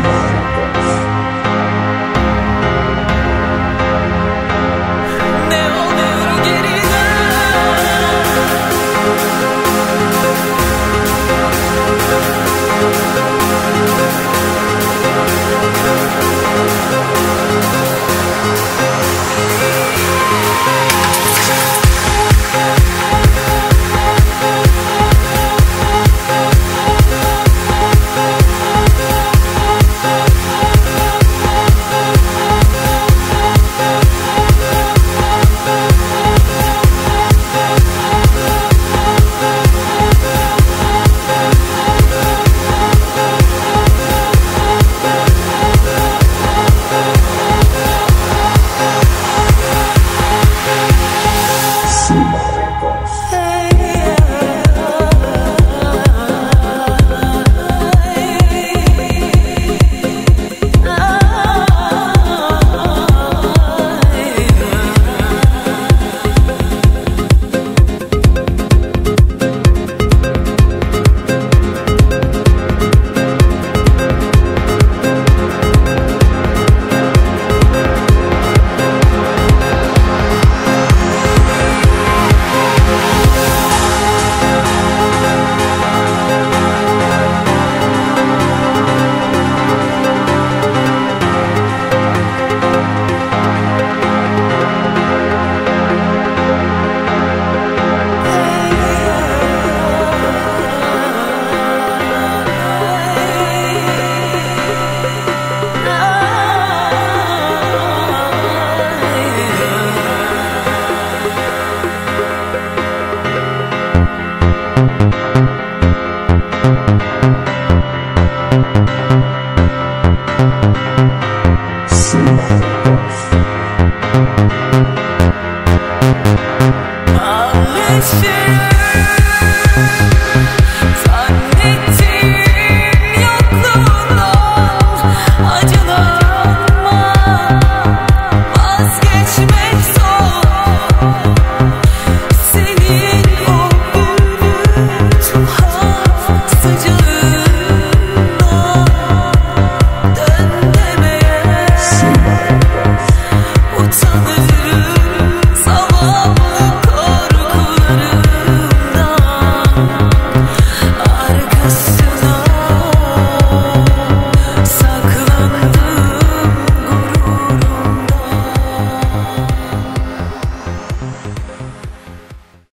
Bye. I miss you.